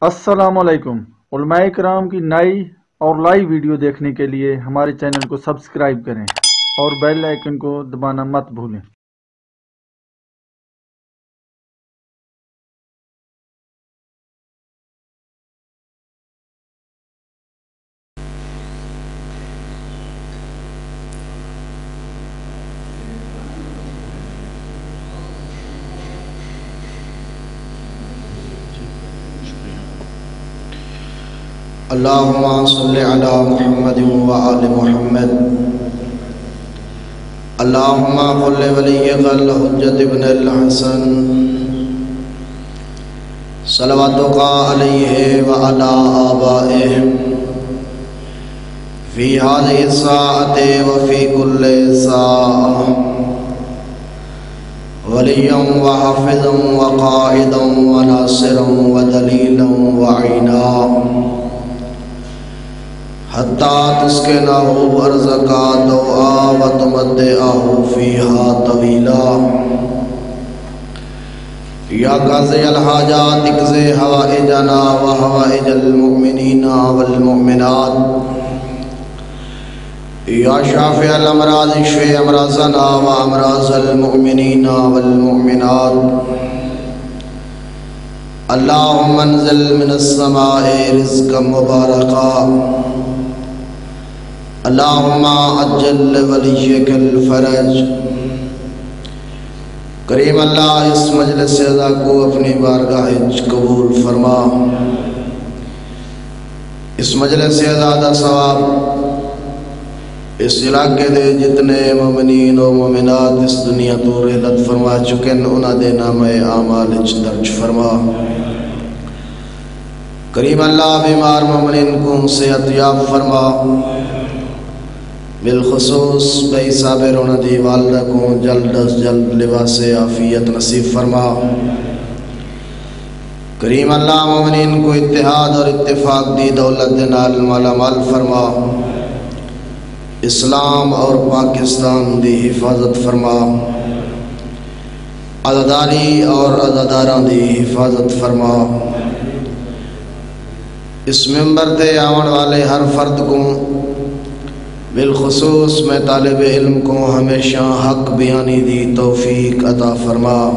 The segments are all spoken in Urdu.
السلام علیکم۔ علماء کرام کی نئی اور لائیو ویڈیو دیکھنے کے لیے ہمارے چینل کو سبسکرائب کریں اور بیل آئیکن کو دبانا مت بھولیں۔ اللهم صل على محمد وآل محمد. اللهم قل وليك الحجة ابن الحسن. صلواتك عليه وعلى آبائه. في هذه الساعة وفي كل ساعة. وليا وحفظا وقائدا وناصرا ودليلا وعينا. حتات اس کے نہ ہو حتى تسكنه أرزقا دوءا وتمتعه فيها طويلا يا قاضي الحاجات اقضي حوائجنا وحوائج المؤمنين والمؤمنات۔ يا شافع الأمراض اشفي أمراضنا وأمراض المؤمنين والمؤمنات۔ اللهم انزل من السماء رزقا مباركا اللهم عجل ولیک الفرج۔ کریم اللہ، اس مجلس ادا کو اپنی بارگاہ قبول فرما۔ اس مجلس ادا دا ثواب اس علاقے دے جتنے مومنین و مومنات اس دنیا تو رحلت فرما چکن انہ دے نام اعمال اچ درج فرما۔ کریم اللہ، بیمار مومنین کو صحت یاب فرما۔ بالخصوص بھائی صابر ہونا دی جی، والدہ کو جلد از جلد لباس عافیت نصیب فرما۔ کریم اللہ مومنین کو اتحاد اور اتفاق دی دولت نال مالا مال فرما۔ اسلام اور پاکستان دی حفاظت فرما۔ عزداری اور عزداران دی حفاظت فرما۔ اس ممبر تے آون والے ہر فرد کو بالخصوص میں طالب علم کو ہمیشہ حق بیانی دی توفیق عطا فرما۔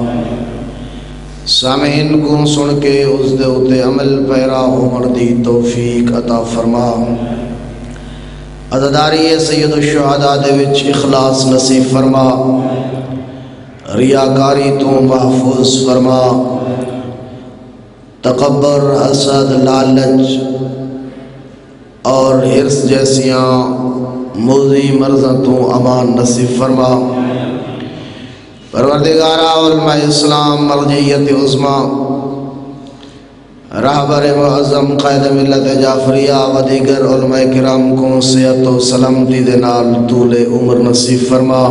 سامعین کو سن کے اس دے اتے عمل پیرا عمر دی توفیق عطا فرما۔ عدداری سید الشہداء دے وچ اخلاص نصیب فرما۔ ریاکاری تو محفوظ فرما۔ تقبر حسد، لالچ اور حرص جیسیاں موزی مرضہ تو امان نصیب فرما۔ پروردگارہ علماء اسلام، مرجعیت عظمہ رہبر معظم، قائد ملت جعفریہ و دیگر علماء کرام کو صحت و سلامتی دے نال طول عمر نصیب فرما۔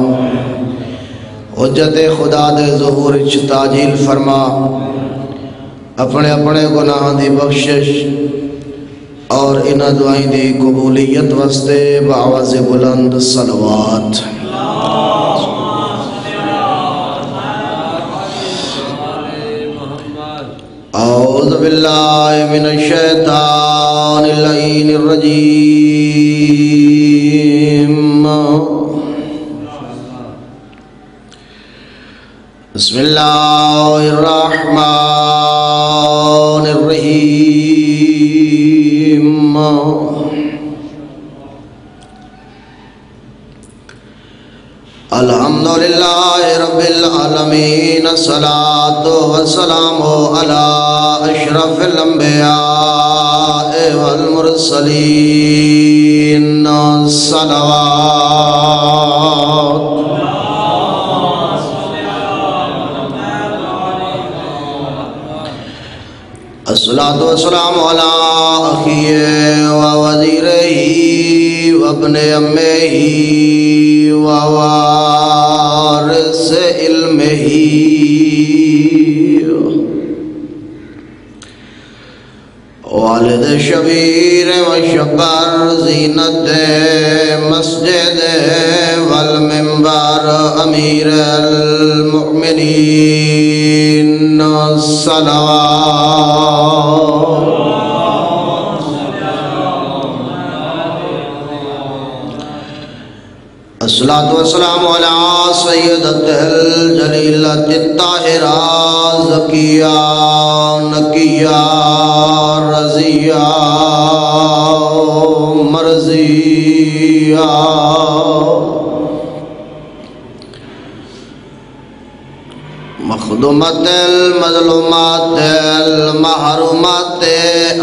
حجت خدا دے ظہور اچ تاجیل فرما۔ اپنے اپنے گناہ دی بخشش اور ان دعائیں دی قبولیت وستے بعوض بلند صلوات۔ اعوذ باللہ من الشیطان اللعین الرجیم۔ بسم اللہ الرحمن الرحیم۔ الحمد للہ رب العالمین الصلاة والسلام على اشرف الانبیاء والمرسلین الصلوات الصلاة والسلام على أخيه ووزيره وابن أمه ووارث علمه. والد شبیر وشبر زینت مسجد والمنبر امیر المؤمنین الصلاة والسلام على سيدة الجليلة الطاهرة زكية نقية رضية مرضية مخدومت المظلومات المحرومات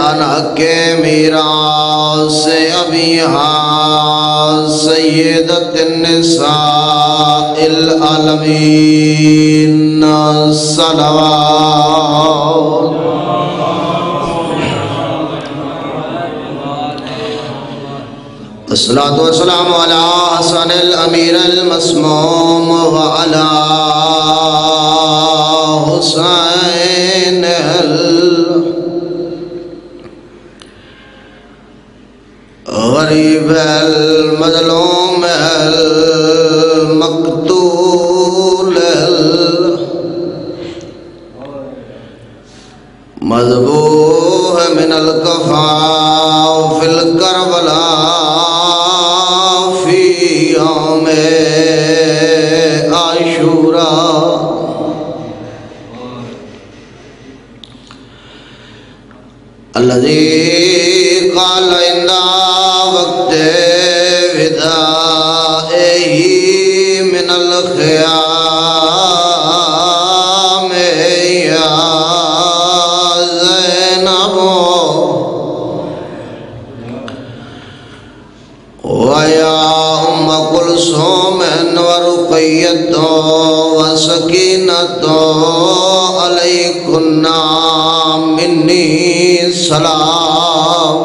انحق میراث ابیہا سیدت النساء العالمین صلوات. الصلاة والسلام على حسن الأمير المسموم وعلى حسين الغريب المظلوم المقتول مذبوح من الكفا وسكينة عليكن مني سلام۔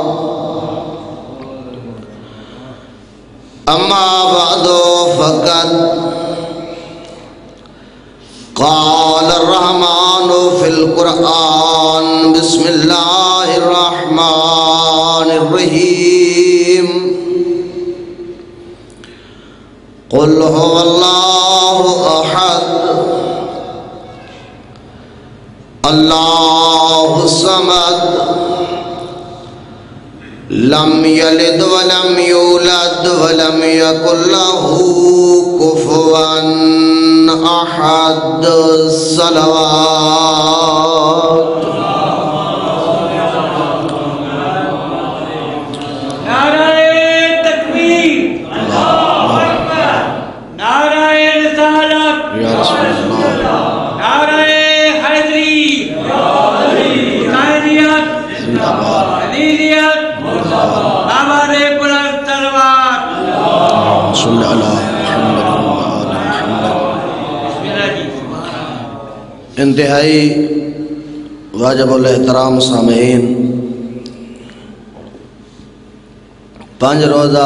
أما بعد، فقد قال الرحمن في القرآن، بسم الله الرحمن الرحيم قل هو الله أحد اللہ سمد لم یلد ولم یولد ولم يكن له كفوا احد صلوات انتہائی واجب الاحترام سامعین، پانچ روزہ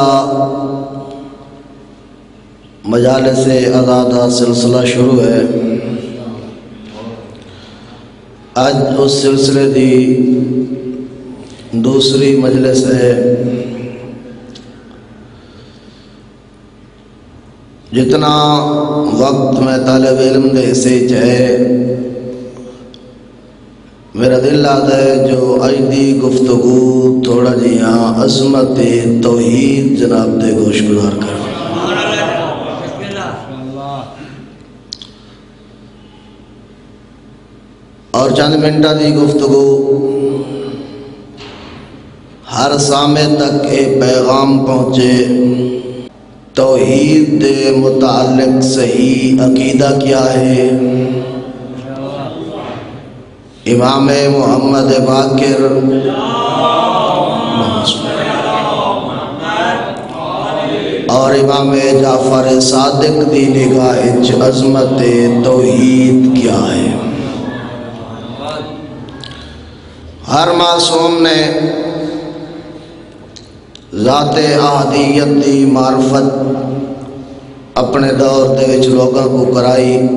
مجالس آزادہ سلسلہ شروع ہے۔ اج اس سلسلے دی دوسری مجلس ہے، جتنا وقت میں طالب علم دے سے چاہے میرا دل آتا ہے جو اج دی گفتگو، تھوڑا جہا عظمت، توحید جناب دے گوش گزار کر۔ اور چند منٹہ دی گفتگو۔ ہر سامے تک اے پیغام پہنچے۔ توحید دے متعلق صحیح عقیدہ کیا ہے۔ امام محمد باقر اور امام جعفر صادق دی نگاہ عظمت توحید کیا ہے۔ ہر معصوم نے ذات احدیت دی معرفت اپنے دور دے وچ لوگوں کو کرائی۔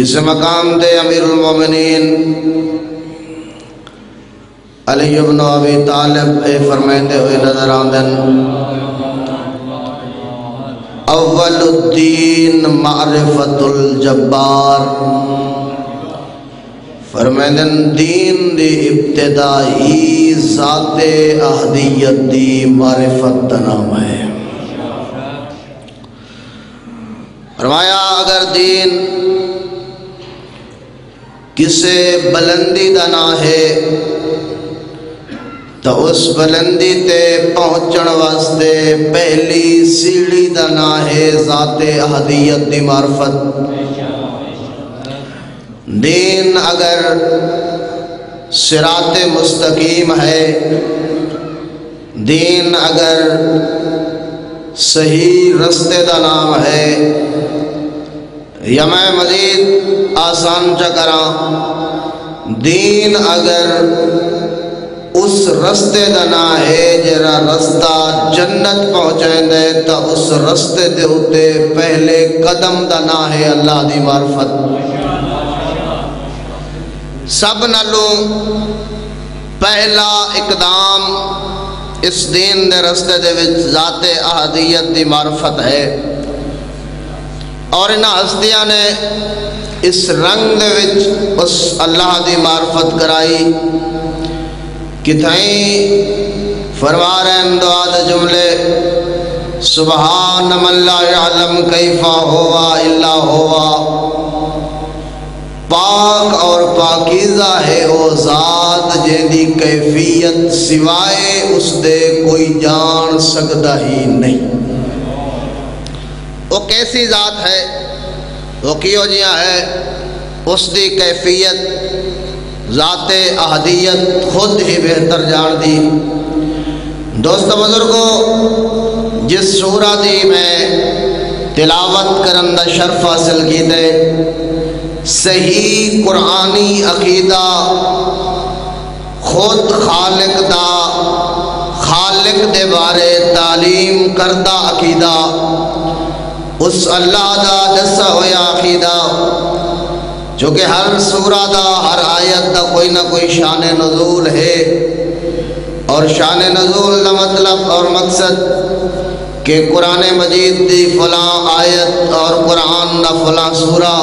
کسی مقام دے امیر المومنین۔ علی ابن ابی طالب اے فرمائندے ہوئے نظر آمدن اول الدین معرفت الجبار۔ فرمائندن دین دی ابتدائی ذات احدیت دی معرفت دا نام ہے۔ فرمایا، اگر دین کسے بلندی دا نہ ہے تو اس بلندی تے پہنچن واسطے پہلی سیڑھی دا نہ ہے ذات احدیت دی معرفت۔ دین اگر سرات مستقیم ہے، دین اگر صحیح رستے دا نام ہے یا میں مزید آسان چکراں دین اگر اس رستے دا نا ہے جرا رستہ جنت پہنچائیں دے تا اس رستے دے ہوتے پہلے قدم دا نا ہے اللہ دی معرفت۔ سب نلوں پہلا اقدام اس دین دے رستے دے وچ ذات احدیت دی معرفت ہے۔ اور انہاں ہستیاں نے اس رنگ دے وچ اس اللہ دی معرفت کرائی۔ کتھائیں فرما رہے ہیں دعا دے جملے، سبحان من لا یعلم کیفا ہوا الا ہوا۔ پاک اور پاکیزہ ہے او ذات جیدی کیفیت سوائے اس دے کوئی جان سکتا ہی نہیں۔ وہ کیسی ذات ہے؟ وہ کیوں جیا ہے؟ اس دی کیفیت، ذات احدیت خود ہی بہتر جان دی دوست بزرگوں جس سورہ دی میں تلاوت کرن دا شرف حاصل کی دے صحیح قرآنی عقیدہ، خود خالق دا، خالق دے بارے تعلیم کردہ عقیدہ۔ اس اللہ دا دسا ہویا عقیدہ جو کہ ہر سورہ دا، ہر آیت دا کوئی نہ کوئی شان نزول ہے۔ اور شان نزول دا مطلب اور مقصد کہ قرآن مجید دی فلاں آیت اور قرآن دا فلاں سورہ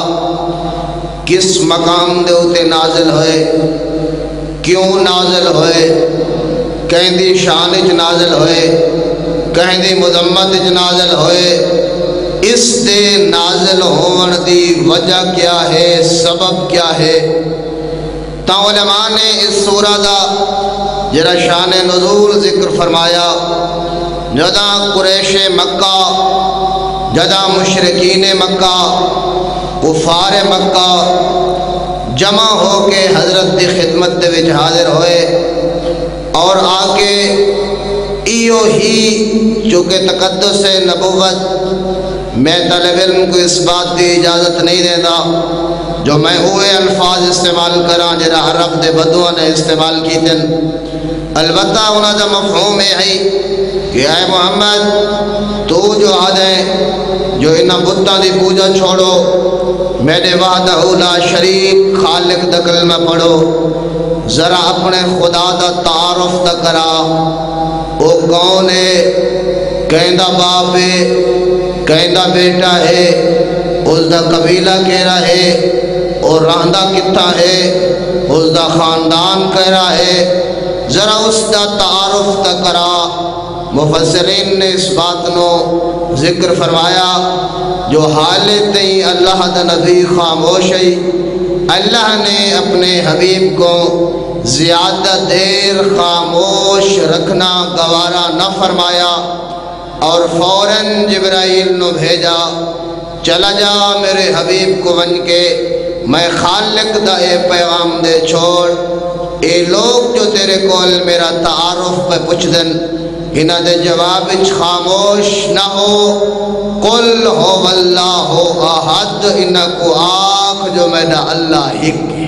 کس مقام دے ہوتے نازل ہوئے، کیوں نازل ہوئے، کہیں دی شان اچ نازل ہوئے، کہیں دی مذمت اچ نازل ہوئے۔ اس دے نازل ہون دی وجہ کیا ہے؟ سبب کیا ہے؟ تا علماء نے اس سورہ دا جرا شان نزول ذکر فرمایا، جدا قریش مکہ، جدا مشرقین مکہ، کفار مکہ جمع ہو کے حضرت دی خدمت دے وچ حاضر ہوئے اور آ کے ایو ہی چونکہ تقدس نبوت میں طلب علم کو اس بات کی اجازت نہیں دیتا جو میں ہوئے الفاظ استعمال کراں جرا عرب دے بدوہ نے استعمال کی دن البتہ انہاں دا مفہوم ہے کہ اے محمد، تو جو آدھے جو انہاں بتاں دی پوجا چھوڑو میرے وحدہ لا شریک، خالق دا کلمہ پڑھو۔ ذرا اپنے خدا دا تعارف دا کرا۔ او کون ہے؟ کہندہ باپ ہے۔ کہندہ بیٹا ہے اس دا قبیلہ کہہ ہے اور راندہ کتا ہے اس دا خاندان کہہ رہا ہے ذرا اس دا تعارف دا کرا۔ مفسرین نے اس بات نو ذکر فرمایا، جو حالت ہی اللہ دا نبی خاموش ہے۔ اللہ نے اپنے حبیب کو زیادہ دیر خاموش رکھنا گوارا نہ فرمایا۔ اور فوراً جبرائیل نو بھیجا، چلا جا میرے حبیب کو بن کے، میں خالق دا اے پیغام دے چھوڑ، اے لوگ جو تیرے کول میرا تعارف پہ پوچھ دن انہ دے جواب اچ خاموش نہ ہو۔ قل ہو واللہ ہو احد انہ کو آنکھ جو میرا اللہ ہک ہے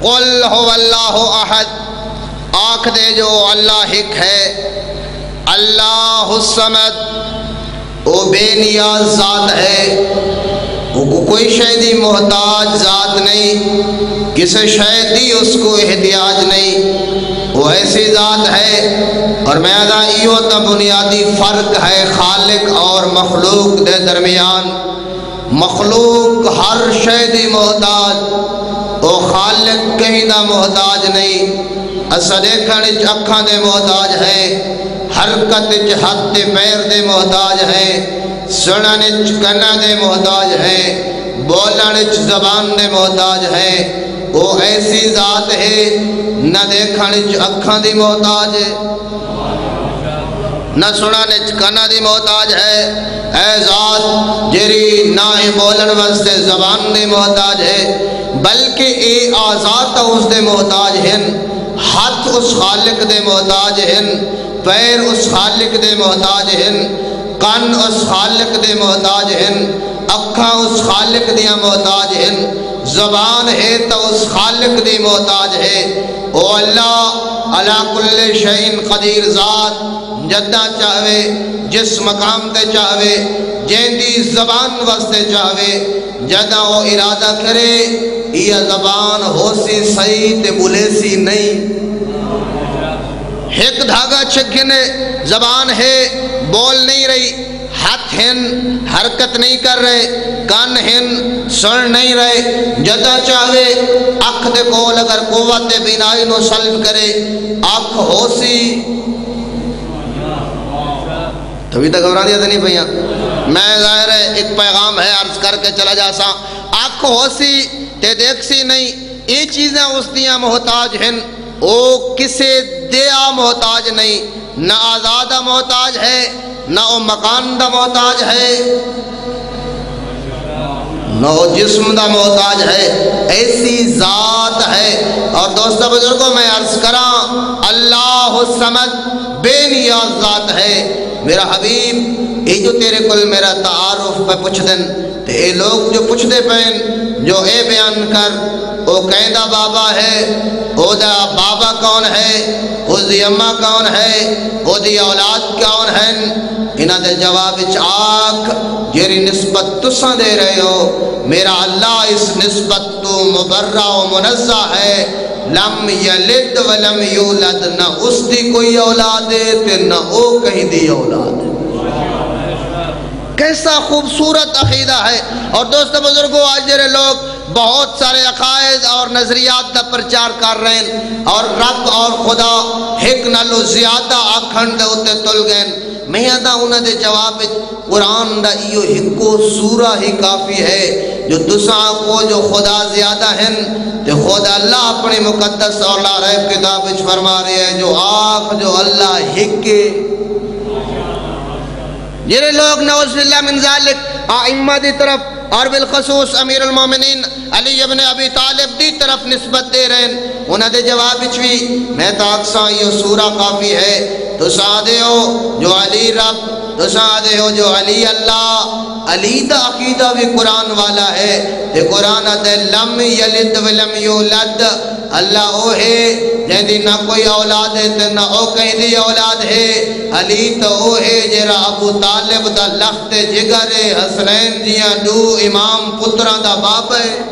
قل ہو واللہ ہو احد۔ آنکھ دے جو اللہ ہک ہے۔ اللہ السمد وہ بے نیاز ذات ہے۔ وہ کوئی شہدی محتاج ذات نہیں کسی شہدی اس کو احتیاج نہیں۔ وہ ایسی ذات ہے، اور میں ادا یہ تا بنیادی فرق ہے خالق اور مخلوق دے درمیان۔ مخلوق ہر شہدی محتاج، وہ خالق کہیں دا محتاج نہیں۔ اصل دیکھنے اکھاں دے محتاج ہے حرکت چ ہاتھ تے پیر دے محتاج ہیں، سنن چ کنا دے محتاج ہیں، بولن چ زبان دے محتاج ہیں۔ وہ ایسی ذات ہے، نہ دیکھن چ اکھاں دی محتاج۔ ہے نہ سنانے چ کنا دی محتاج ہے۔ اے ذات جری نہ ہی بولن واسطے زبان دی محتاج ہے، بلکہ اے آزاد اس دے محتاج ہیں ہاتھ اس خالق دے محتاج ہیں پیر اس خالق دے محتاج ہیں کن اس خالق دے محتاج ہیں اکھاں اس خالق دیا محتاج ہیں زبان ہے تو اس خالق دی محتاج ہے۔ او اللہ علا کل شعین قدیر ذات جدہ چاہوے، جس مقام تے چاہوے، جیندی زبان واسطے چاہوے، جدہ وہ ارادہ کرے، یہ زبان ہو سی صحیح تے بولے سی نہیں۔ ایک دھاگا چھکنے زبان ہے، بول نہیں رہی، ہاتھ ہن، حرکت نہیں کر رہے، کان ہن سن نہیں رہے۔ جدہ چاہوے، اکھ دے کول اگر قوت بینائی نو سلب کرے، اکھ ہو سی تبھی تک گھبرا دیا نہیں بھیا۔ میں ظاہر ہے ایک پیغام ہے عرض کر کے چلا جا سا۔ آنکھ ہو سی تے دیکھ سی نہیں۔ یہ چیزیں اس دیا محتاج ہیں او کسے دیا محتاج نہیں۔ نہ آزادہ محتاج ہے، نہ او مکان دا محتاج ہے۔ نو جسم دا محتاج ہے، ایسی ذات ہے۔ اور دوستہ بزرگوں، میں عرض کراں، اللہ السمد بے نیاز ذات ہے۔ میرا حبیب یہ جو تیرے کل میرا تعارف پہ پوچھ دن تے اے لوگ جو پوچھ دے پہن جو اے بیان کر او قیدہ بابا ہے او دا بابا کون ہے او دی اممہ کون ہے او دی اولاد کون ہے انہ دے جواب چاک جیری نسبت تساں دے رہے ہو، میرا اللہ اس نسبت تو مبرہ و منزہ ہے، لم یلد ولم یولد، نہ اس دی کوئی اولاد ہے تے نہ او کہیں دی اولاد ہے۔ کیسا خوبصورت عقیدہ ہے۔ اور دوست بزرگوں آج جرے لوگ بہت سارے عقائد اور نظریات دا پرچار کر رہے ہیں اور رب اور خدا ہک نلو زیادہ آکھن دے ہوتے تل گئے میں دا انہوں دے جواب قرآن دا ایو ہکو سورہ ہی کافی ہے۔ جو دساں کو جو خدا زیادہ ہیں تے خدا اللہ اپنی مقدس اور لا رہے کتاب فرما رہے ہیں، جو آخ جو اللہ ہکے۔ یہ لوگ نعوذ باللہ من ذالک آئمہ دی طرف اور بالخصوص امیر المومنین علی ابن ابی طالب دی طرف نسبت دے رہے ہیں۔ انہوں نے جواب چوی میں تاکساں یہ سورہ کافی ہے۔ تو سادے ہو جو علی رب، تو سادے ہو جو علی اللہ۔ علی دا عقیدہ بھی قرآن والا ہے۔ تے قرآن دے لم یلد ولم یولد۔ اللہ او ہے جہدی نہ کوئی اولاد ہے تے نہ او کہیں دی اولاد ہے۔ علی تو او ہے جرا ابو طالب دا لخت جگر حسنین جیاں دو امام پترہ دا باپ ہے۔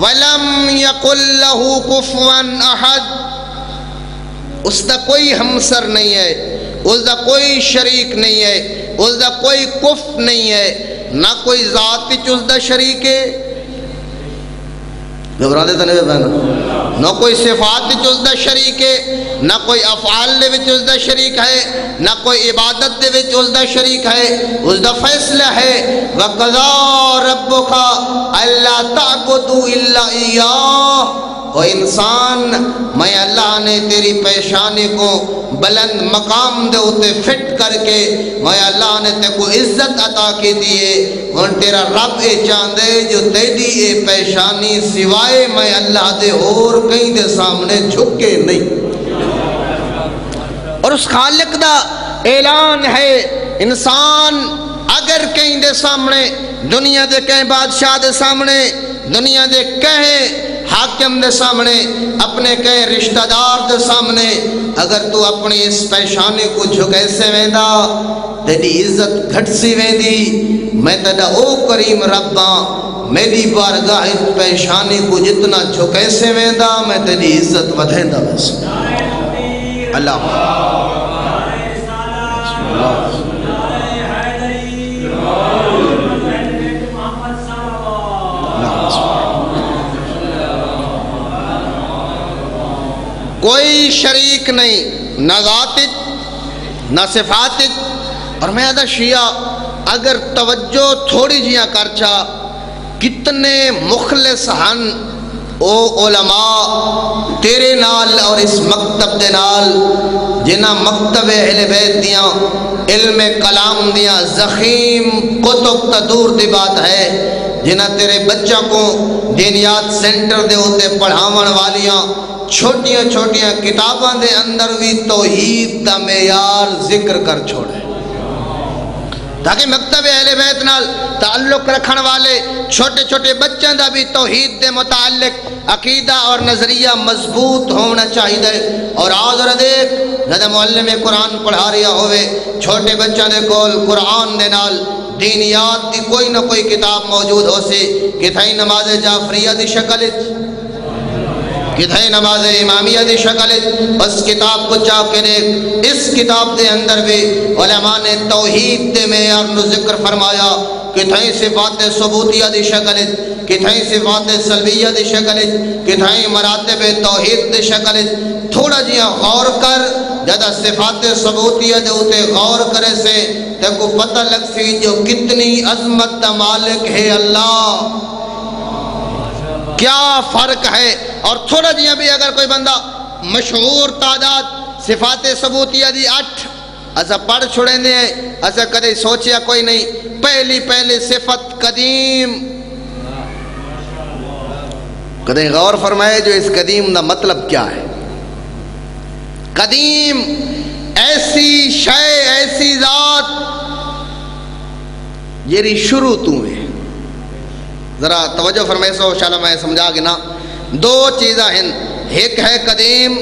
وَلَمْ يَقُلْ لَهُ كُفْوًا أَحَدْ اس دا کوئی ہمسر نہیں ہے، اس دا کوئی شریک نہیں ہے، اس دا کوئی کف نہیں ہے، نہ کوئی ذات اس دا شریک ہے۔ گھبرا دیتا نہیں بہن۔ نہ کوئی صفات وچ اس دا شریک ہے، نہ کوئی افعال دے وچ اس دا شریک ہے، نہ کوئی عبادت دے وچ اس دا شریک ہے، اس دا فیصلہ ہے۔ وَقَضَا رَبُّكَ أَلَّا تَعْبُدُوا إِلَّا إِيَّاهُ۔ او انسان، میں اللہ نے تیری پیشانی کو بلند مقام دے ہوتے فٹ کر کے میں اللہ نے تے کو عزت عطا کی دیئے۔ ان تیرا رب اے چاندے، جو تیری اے پیشانی سوائے میں اللہ دے اور کہیں دے سامنے جھکے نہیں۔ اور اس خالق دا اعلان ہے، انسان اگر کہیں دے سامنے، دنیا دے کہیں بادشاہ دے سامنے، دنیا دے کہیں حاکم دے سامنے، اپنے کہیں رشتہ دار دے سامنے، اگر تو اپنی اس پیشانی کو جھکے سے ویندہ تیری عزت گھٹ سی ویندی، میں تیرا او کریم ربا ہاں، میری بارگاہ پیشانی کو جتنا جھکے سے ویندہ میں تیری عزت ودھیندہ بس۔ اللہ کوئی شریک نہیں، نہ ذات نہ صفات اور میں ادا شیعہ، اگر توجہ تھوڑی جیاں کرچا کتنے مخلص ہن۔ او علماء، تیرے نال اور اس مکتب دے نال، جنہ مکتب اہل بیت دیاں، علم کلام دیاں زخیم کتب تدور دی بات ہے، جنہ تیرے بچہ کو دینیات سینٹر دے ہوتے پڑھاون والیاں چھوٹیاں چھوٹیاں کتاباں دے اندر بھی توحید دا معیار ذکر کر چھوڑے۔ تاکہ مکتب اہل بیت نال تعلق رکھن والے چھوٹے چھوٹے بچوں دا بھی توحید دے متعلق عقیدہ اور نظریہ مضبوط ہونا چاہیے اور آدر دیکھ جب معلم قرآن پڑھا رہا ہوئے، چھوٹے بچوں دے کول قرآن دے نال دینیات دی کوئی نہ کوئی کتاب موجود ہو سی کہ تھائی نماز جعفریہ دی شکل کتھائی نماز امامیہ دی شکل بس کتاب کو چاہ کے دیکھ۔ اس کتاب دے اندر بھی علماء نے توحید دے معیار نو ذکر فرمایا۔ کتھائی صفات ثبوتیہ دی شکل کتھائی صفات سلبیہ دی شکل کتھائی مراتب توحید دی شکل تھوڑا جیا غور کر۔ جدا صفات ثبوتیہ دے ہوتے غور کرے سے تے کو پتہ لگ سی جو کتنی عظمت مالک ہے اللہ۔ کیا فرق ہے؟ اور تھوڑا جیا بھی اگر کوئی بندہ مشہور تعداد صفات ثبوتیہ دی اٹھ اسا پڑھ چھوڑیں دے اسا کدے سوچیا کوئی نہیں، پہلی پہلی صفت قدیم۔ کدے غور فرمائے جو اس قدیم دا مطلب کیا ہے۔ قدیم ایسی شے، ایسی ذات جیری شروع تو ہے۔ ذرا توجہ فرمائے سو شاء میں سمجھا گنا۔ دو چیزاں ہیں۔ ایک ہے قدیم،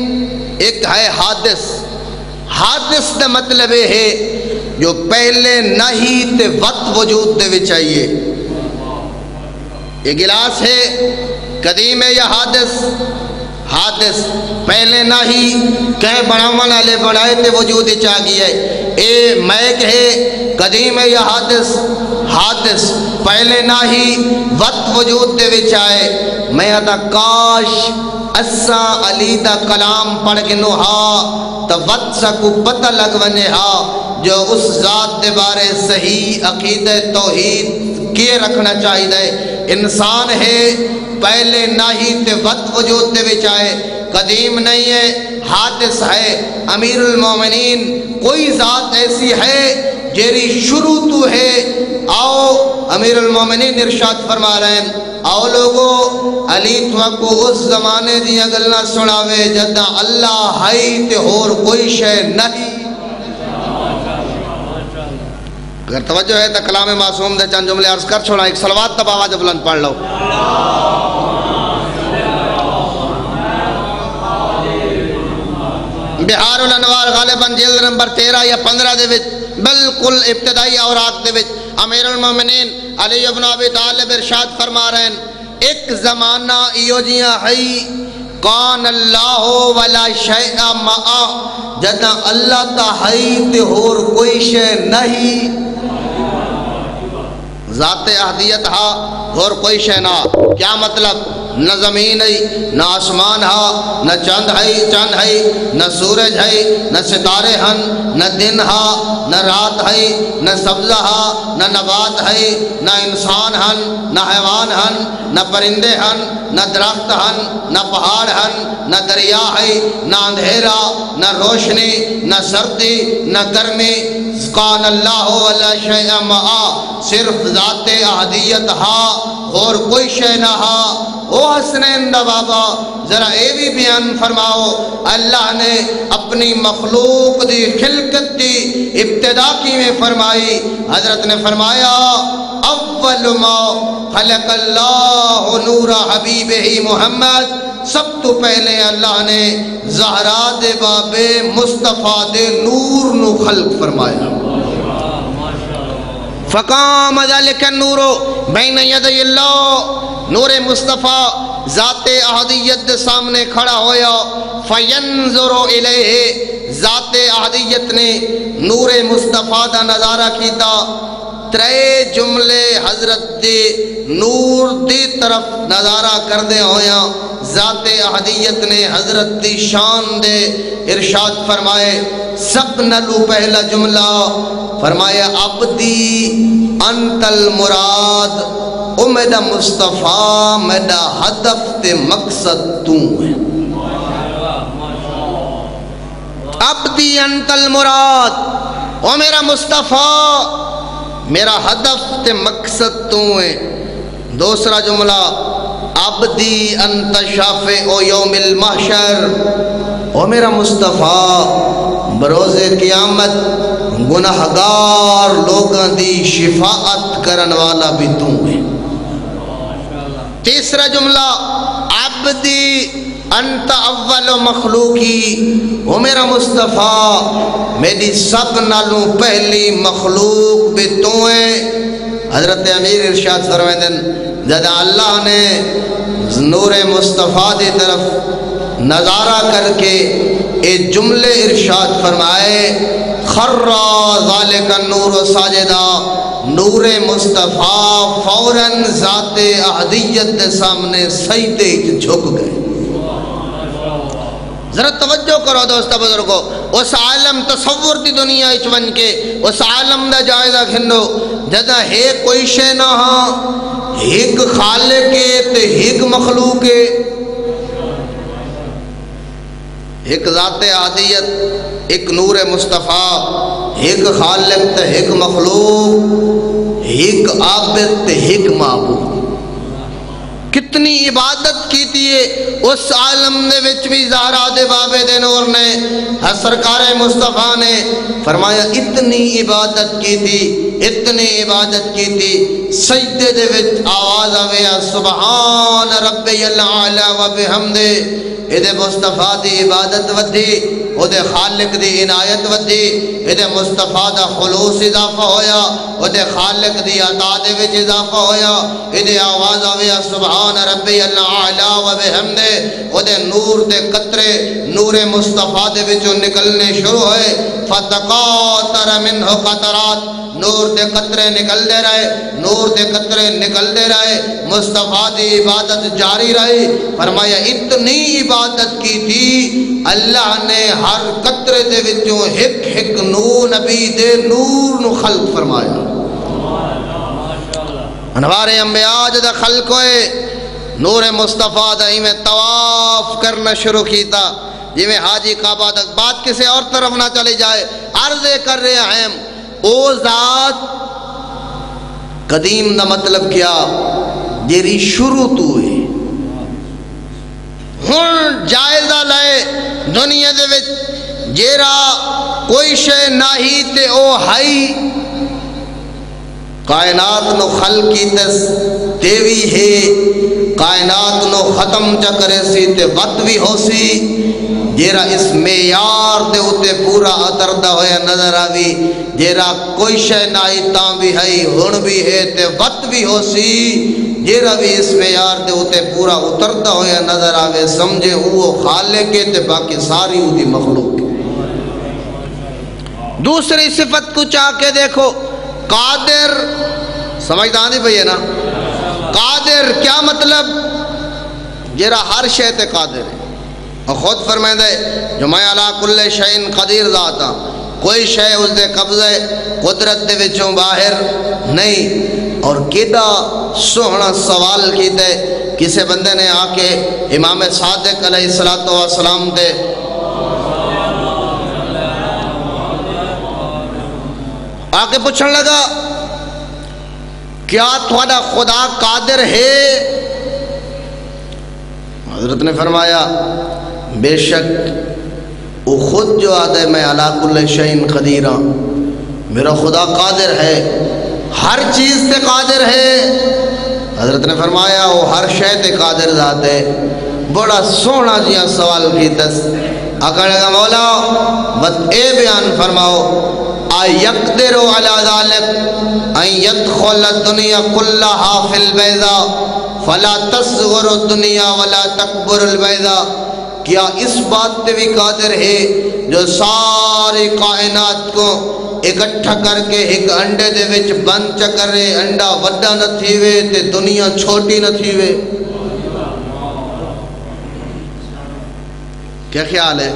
ایک ہے حادث۔ حادث دا مطلب ہے جو پہلے نہ ہی تے وقت وجود دے بھی چاہیے یہ گلاس ہے، قدیم ہے یا حادث؟ حادث پہلے نہ ہی کہیں بڑھاون والے بڑھائے تے وجود چاہ گیا ہے۔ اے میک ہے قدیم ہے یا حادث حادث پہلے نہ ہی وقت وجود دے وچ آئے۔ میں ادا کاش اسا علی دا کلام پڑھ کے نو ہا تو وقت سا کو پتہ لگ ونے ہا، جو اس ذات دے بارے صحیح عقید توحید کیے رکھنا چاہیے انسان ہے، پہلے نہ ہی تے وقت وجود دے وچ آئے، قدیم نہیں ہے، حادث ہے، امیر المومنین، کوئی ذات ایسی ہے جیری شروع تو ہے۔ آؤ، امیر المومنین ارشاد فرما رہے ہیں۔ آؤ لوگو، علی تو کو اس زمانے دیا گلنا سناوے جدہ اللہ ہائی تے اور کوئی شے نہیں۔ اگر توجہ ہے تو کلام معصوم دے چند جملے عرض کر چھوڑا، ایک سلوات تب آواز بلند پڑھ لو۔ بہار الانوار غالباً جلد نمبر تیرہ یا پندرہ دے وچ، بالکل ابتدائی اوراق دے وچ امیر المومنین علی ابن ابی طالب ارشاد فرما رہے ہیں، ایک زمانہ ایو جیاں ہئی کان اللہ ولا شیء معا جدہ اللہ تا ہئی تے اور کوئی شے نہیں۔ ذات احدیت ہا اور کوئی شے نہ کیا مطلب؟ نہ زمین ہے، نہ آسمان ہا نہ چند ہے چند ہے، نہ سورج ہے، نہ ستارے ہن، نہ دن ہا نہ رات ہے، نہ سبزہ ہا نہ نبات ہے، نہ انسان ہن، نہ حیوان ہن، نہ پرندے ہن، نہ درخت ہن، نہ پہاڑ ہن، نہ دریا ہے، نہ اندھیرا، نہ روشنی، نہ سردی، نہ گرمی۔ قان اللہ ولا شیء معا صرف ذات احدیت ہا۔ اور کوئی شے نہ ہا۔ او حسنین دا بابا، ذرا اے بھی بیان فرماؤ۔ اللہ نے اپنی مخلوق دی خلقت دی ابتدا کی میں فرمائی؟ حضرت نے فرمایا، اول ما خلق اللہ نور حبیب ہی محمد۔ سب تو پہلے اللہ نے زہرا دے بابے مصطفیٰ دے نور نو خلق فرمایا۔ فقام ذلك النور بین یدی اللہ۔ نور مصطفیٰ ذات احدیت دے سامنے کھڑا ہویا۔ فینظر الیہ۔ ذات احدیت نے نور مصطفیٰ دا نظارہ کیتا۔ ترے جملے حضرت دے نور دی طرف نظارہ کر دے ہویا ذات احدیت نے حضرت دی شان دے ارشاد فرمائے، سب نلو پہلا جملہ۔ فرمایا، عبدی انت المراد، او مصطفیٰ میڈا ہدف تے مقصد تو ہے۔ عبدی انت المراد، او میرا مصطفیٰ میرا ہدف تے مقصد تو ہے۔ دوسرا جملہ، عبدی انت شافع او یوم المحشر۔ او میرا مصطفیٰ، بروز قیامت گناہگار لوگاں دی شفاعت کرن والا بھی تو ہے۔ تیسرا جملہ، عبدی انت اول مخلوقی او میرا مصطفیٰ۔ میری سب نالوں پہلی مخلوق بھی تو ہیں حضرت امیر ارشاد فرمیدن جد اللہ نے نور مصطفیٰ دی طرف نظارہ کر کے اے جملے ارشاد فرمائے خرہ ذالک النور و ساجدہ۔ نور مصطفیٰ فوراً ذات احدیت سامنے سیدے جھک گئے۔ ذرا توجہ کرو دوست بزرگو، اس عالم تصور دی دنیا اچ ون کے، اس عالم دا جائزہ کھنو جدا ہے کوئی شے نہ ہاں ایک خالق تے ایک مخلوق کے۔ ایک ذات عادیت، ایک نور مصطفیٰ، ایک خالق تے ایک مخلوق، ایک عابد تے ایک معبود۔ کتنی عبادت کیتی ہے اس عالم نے وچ بھی زہرا دے بابے دے نور نے، ہر سرکار مصطفیٰ نے فرمایا، اتنی عبادت کیتی اتنی عبادت کیتی سجدے دے وچ آواز آویا سبحان رب العالی و بحمدے ادھے مصطفیٰ دی عبادت ودی ادھے خالق دی عنایت ودی ادھے مصطفیٰ دا خلوص اضافہ ہویا ادھے خالق دی عطا دے وچ اضافہ ہویا۔ ادھے آواز آویا سبحان ربی اللہ علا و بحمدے ادھے نور دے قطرے، نور مصطفیٰ دے وچوں نکلنے شروع ہوئے۔ فتقاتر منہ قطرات، نور دے قطرے نکل دے رہے، نور دے قطرے نکل دے رہے۔ مصطفیٰ دی عبادت جاری رہی۔ فرمایا، اتنی عبادت عبادت کی تھی، اللہ نے ہر قطرے دے وچوں ہک ہک نور، نبی دے نور نو خلق فرمایا۔ انوار انبیاء جدہ خلق ہوئے، نور مصطفیٰ دہی میں تواف کرنا شروع کیتا جی میں حاجی کعبہ تک بات کسی اور طرف نہ چلی جائے، عرضے کر رہے ہیں۔ او ذات، قدیم دا مطلب کیا جیری شروع تو ہے ہن جائزہ لائے دنیا دے وچ جیرا کوئی شے ناہی تے او ہائی۔ کائنات نو خلقی تس دیوی ہے، کائنات نو ختم چا کرے سی تے وقت بھی ہو سی۔ جیرا اس میار دے ہوتے پورا اتردہ ہویا نظر آوی جیرا کوئی شے نائی تاں بھی ہے، ہن بھی ہے تے وقت بھی ہو سی۔ جیرا بھی اس میار دے ہوتے پورا اتردہ ہویا نظر آوے، سمجھے وہ خالق تے باقی ساری ہو دی مخلوق دوسری صفت کو چاہ کے دیکھو، قادر سمجھتا آدھی بھئی ہے نا؟ قادر کیا مطلب؟ جیرا ہر شے تے قادر ہے۔ اور خود فرمائے دے جو میں علا کل شئین قدیر ذاتا کوئی شے اس دے قبضے قدرت دے وچوں باہر نہیں۔ اور کیدا سوہنا سوال کیتے، کسے بندے نے آ کے امام صادق علیہ السلام دے آ کے پوچھن لگا، کیا تھوڑا خدا قادر ہے؟ حضرت نے فرمایا، بے شک وہ خود جو آدھے میں علاق اللہ شہین قدیرہ۔ میرا خدا قادر ہے، ہر چیز سے قادر ہے۔ حضرت نے فرمایا، وہ ہر شے تے قادر ذات ہے۔ بڑا سونا جیا سوال کی تس اکڑ گا مولا، بس اے بیان فرماؤ ایقدر علی ذالک ان یدخل الدنیا کلہا فی البیضا، فلا تصغر الدنیا ولا تکبر البیضا۔ کیا اس بات پہ بھی قادر ہے جو ساری کائنات کو اکٹھا کر کے ایک انڈے دے وچ بند چکرے انڈا وڈا نہ تھیوے تے دنیا چھوٹی نہ تھیوے۔ کیا خیال ہے؟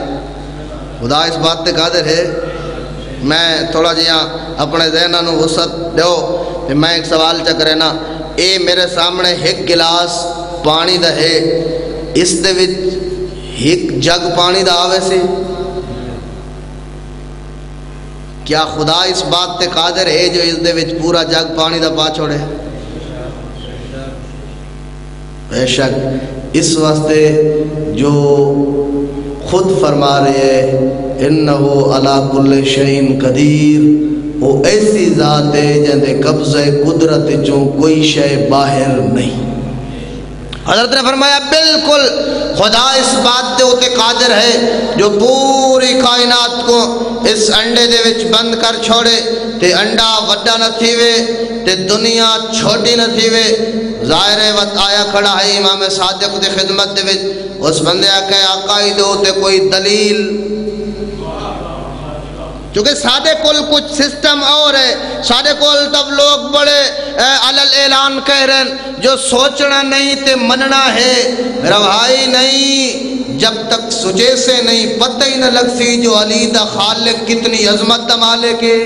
خدا اس بات تے قادر ہے؟ میں تھوڑا جہاں اپنے ذہنوں وسط دیو کہ میں ایک سوال چکرے نا اے میرے سامنے ایک گلاس پانی دا ہے، اس دے وچ ایک جگ پانی دا آوے سے۔ کیا خدا اس بات تے قادر ہے جو اس دے وچ پورا جگ پانی دا پا چھوڑے بے شک اس واسطے جو خود فرما رہے ہیں، انہو علا کل شہین قدیر۔ وہ ایسی ذات ہے جہاں قبضہ قدرت چوں کوئی شے باہر نہیں۔ حضرت نے فرمایا، بالکل خدا اس بات دے ہوتے قادر ہے جو پوری کائنات کو اس انڈے دے وچ بند کر چھوڑے، تے انڈا وڈا نہ تھیوے، تے دنیا چھوٹی نہ تھیوے۔ ظاہر وقت آیا کھڑا ہے امام صادق دے خدمت دے وچ۔ اس بندے آکے آقائی دو تے کوئی دلیل۔ کیونکہ سادے کل کچھ سسٹم اور ہے، سادے کل تب لوگ بڑے علل اعلان کہہ رہے ہیں جو سوچنا نہیں تے مننا ہے میرا بھائی نہیں، جب تک سجے سے نہیں، پتہ ہی نہ لگ سی جو علی دا خالق کتنی عظمت دا مالک ہے۔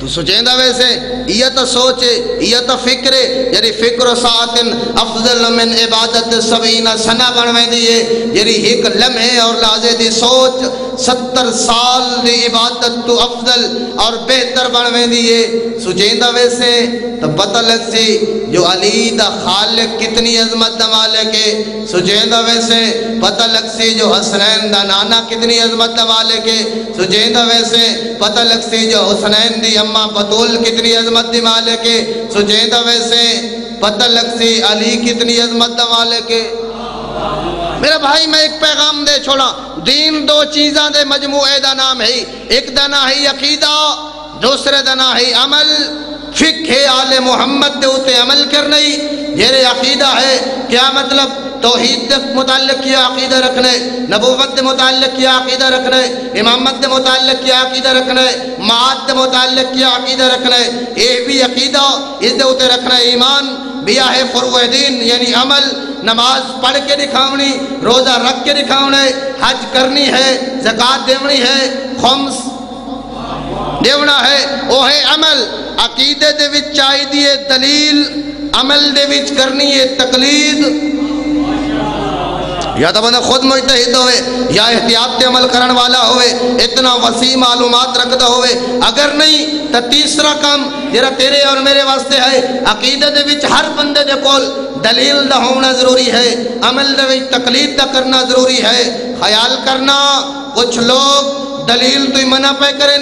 تو سوچیں دا ویسے، یہ تو سوچے، یہ تو فکر یعنی فکر ساتن افضل من عبادت سبین سنہ بنوے دیئے یعنی ایک لمحے اور لازے دی سوچ ستر سال دی عبادت تو افضل اور بہتر بنوے دیئے سوچیں دا ویسے تو پتہ لگ سی جو علی دا خالق کتنی عظمت دا مالک ہے۔ سوچیں دا ویسے پتہ لگ سی جو حسنین دا نانا کتنی عظمت دا مالک ہے۔ سوچیں دا ویسے پتہ لگ سی جو حسنین دی اممہ بطول کتنی عظمت دی مالک ہے۔ سوچیں دا ویسے پتہ لگ سی علی کتنی عظمت دا مالک ہے۔ میرا بھائی، میں ایک پیغام دے چھوڑا۔ دین دو چیزاں دے مجموعے دا نام ہے۔ ایک دنا ہے عقیدہ، دوسرے دنا ہے عمل۔ فقہ آل محمد دے ہوتے عمل کرنے۔ یہ عقیدہ ہے، کیا مطلب؟ توحید دے متعلق کیا عقیدہ رکھنے، نبوت دے متعلق کیا عقیدہ رکھنے، امامت دے متعلق کیا عقیدہ رکھنے، معاد دے متعلق کیا عقیدہ رکھنے، اے بھی عقیدہ اس دے ہوتے رکھنا ایمان بیا ہے فروع دین یعنی عمل، نماز پڑھ کے دکھاونی، روزہ رکھ کے دکھاونے، حج کرنی ہے زکاة دیونی ہے، خمس دیونا ہے وہ ہے عمل، عقیدے دے وچ چاہی دیئے دلیل، عمل دے وچ کرنی ہے تقلید یا تو بندہ خود مجتہد ہوئے، یا احتیاط دے عمل کرن والا ہوئے، اتنا وسیع معلومات رکھتا ہوئے۔ اگر نہیں، تو تیسرا کام جرا تیرے اور میرے واسطے ہے، عقیدہ دے وچ ہر بندے دے کول دلیل دا ہونا ضروری ہے، عمل دے وچ تقلید دا کرنا ضروری ہے۔ خیال کرنا، کچھ لوگ دلیل تو منع پہ کریں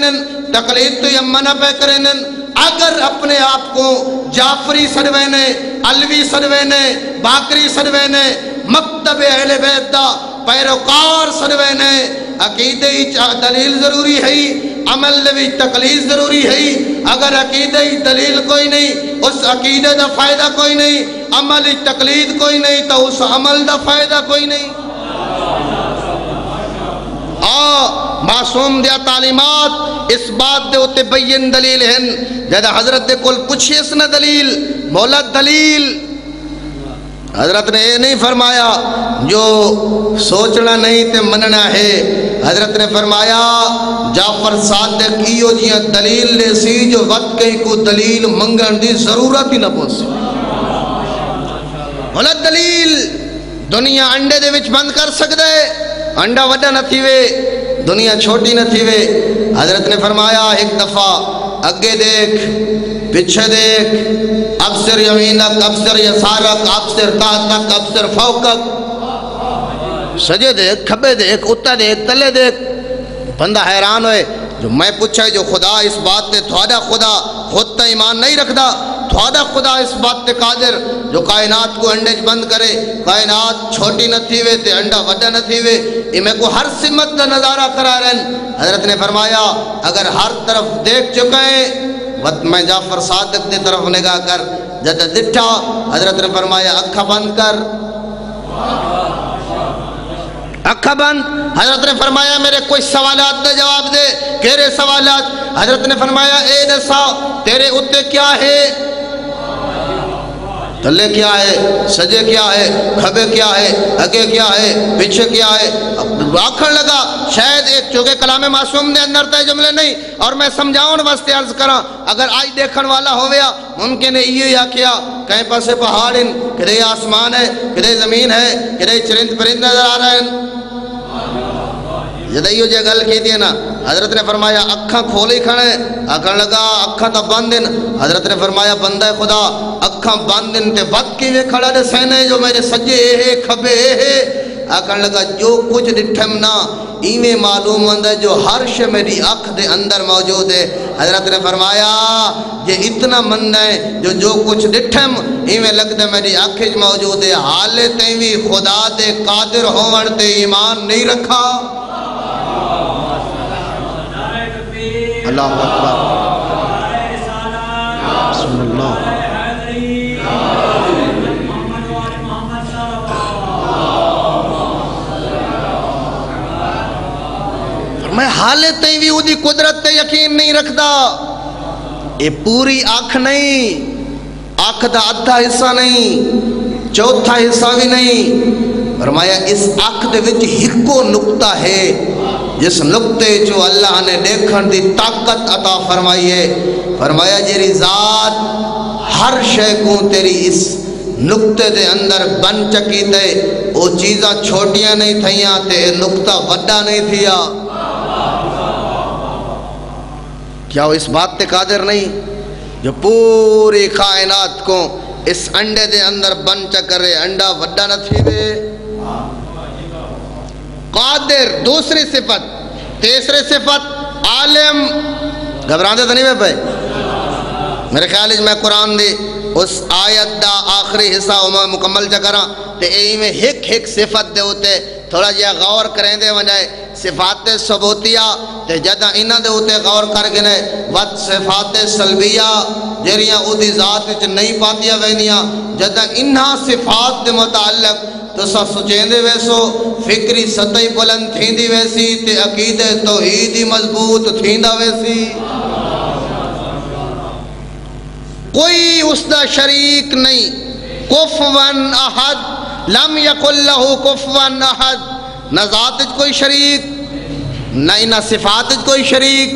تقلید تو منع پہ کریں اگر اپنے آپ کو جعفری سروے سروینے علوی سروینے باکری سروینے مکتب اہل بیت دا پیروکار سروینے عقیدہ ہی دلیل ضروری ہے، عمل بھی تقلید ضروری ہے۔ اگر عقیدہ ہی دلیل کوئی نہیں، اس عقیدہ دا فائدہ کوئی نہیں، عمل تقلید کوئی نہیں، تو اس عمل دا فائدہ کوئی نہیں۔ آ، معصوم دیا تعلیمات اس بات دے ہوتے بین دلیل ہیں۔ جیدہ حضرت دے کل پوچھے اس نے دلیل، مولا دلیل حضرت نے یہ نہیں فرمایا جو سوچنا نہیں تے مننا ہے۔ حضرت نے فرمایا، جعفر صادق ایو جیاں دلیل لے سی جو وقت کہیں کو دلیل منگن دی ضرورت ہی نہ پہنچ سی۔ دلیل دنیا انڈے دے وچ بند کر سکتے انڈا وڈا نہ تھیوے، دنیا چھوٹی نہ تھیوے۔ حضرت نے فرمایا، ایک دفعہ اگے دیکھ پچھے دیکھ افسر یمینک افسر یسارک افسر تحتک افسر فوقک سجے دیکھ، کھبے دیکھ اتا دیکھ، تلے دیکھ۔ بندہ حیران ہوئے، جو میں پوچھا جو خدا اس بات تے تھوڑا خدا خود تا ایمان نہیں رکھدا۔ تھوڑا خدا اس بات تے قادر جو کائنات کو انڈے بند کرے، کائنات چھوٹی نہ تھیوے تے انڈا وڈا نہ تھیوے میں کو ہر سمت دا نظارہ کرا رہن حضرت نے فرمایا، اگر ہر طرف دیکھ چکے وقت میں جعفر صادق دے طرف نگاہ کر۔ جد دٹھا، حضرت نے فرمایا، اکھا بند کر۔ اکھا بند۔ حضرت نے فرمایا، میرے کوئی سوالات دے جواب دے۔ کہرے سوالات؟ حضرت نے فرمایا، اے دسا، تیرے اتے کیا ہے؟ تلے کیا ہے؟ سجے کیا ہے؟ کھبے کیا ہے؟ اگے کیا ہے؟ پیچھے کیا ہے؟ آخر لگا۔ شاید ایک چونکہ کلام معصوم دے اندر تے جملے نہیں۔ اور میں سمجھاؤں واسطے عرض کراں، اگر آج دیکھن والا ہویا، ممکن ہے یہ یا کیا کہیں پاسے پہاڑ ہیں کدے آسمان ہے کدے زمین ہے کدے چرند پرند نظر آ رہے ہیں۔ جدائیو جے گل کی دی نا، حضرت نے فرمایا اکھاں کھولی کھڑے اکھاں لگا اکھاں تا بندن حضرت نے فرمایا بندہ خدا، اکھاں بندن تے وقت کی وے کھڑا دے سینے جو میرے سجے ہے، کھبے ہے۔ اکھاں لگا جو کچھ ڈٹھم نا، ایویں معلوم ہوندہ جو ہر شے میری اکھ دے اندر موجود ہے۔ حضرت نے فرمایا یہ اتنا من ہے جو جو کچھ ڈٹھم ایویں لگتا میری اکھ موجود ہے۔ حالے تیوی خدا دے قادر ہون تے ایمان نہیں رکھا۔ اللہ اکبر۔ بسم اللہ۔ میں حالے تیں بھی اودی قدرت تے یقین نہیں رکھدا۔ اے پوری آنکھ نہیں، آنکھ دا ادھا حصہ نہیں، چوتھا حصہ بھی نہیں۔ فرمایا، اس آنکھ دے وچ ہکو نقطہ ہے، جس نقطے جو اللہ نے دیکھن دی طاقت عطا فرمائی ہے۔ فرمایا جیری ذات ہر شے کو تیری اس نقطے دے اندر بن چکی تے وہ چیزاں چھوٹیاں نہیں تھیاں تے نقطہ وڈا نہیں تھیا۔ کیا وہ اس بات تے قادر نہیں؟ جو پوری کائنات کو اس انڈے دے اندر بن چکرے، انڈا وڈا نہ تھی بے قادر، دوسری صفت، تیسری صفت، عالم۔ گھبراندے تو نہیں بے پہ میرے خیال میں قرآن دی اس آیت دا آخری حصہ میں مکمل چکرا تے ای میں ہک ہک صفت دے ہوتے تھوڑا جہا غور کریں دے وجائے صفات ثبوتیہ، تے جدہ انہ دے ہوتے غور کر گنے ود صفات سلبیہ جیریاں او دی ذات وچ نہیں پاتیاں وینیاں، جدہ انہ صفات دے متعلق تو سا سچین دے ویسو، فکری سطحی بلند تھین دی ویسی، تے عقید توحیدی مضبوط تھین دا ویسی۔ کوئی اس دا شریک نہیں۔ کفون احد، لم یکل لہو کفون احد۔ نہ ذات کوئی شریک، نہ انہ صفات کوئی شریک۔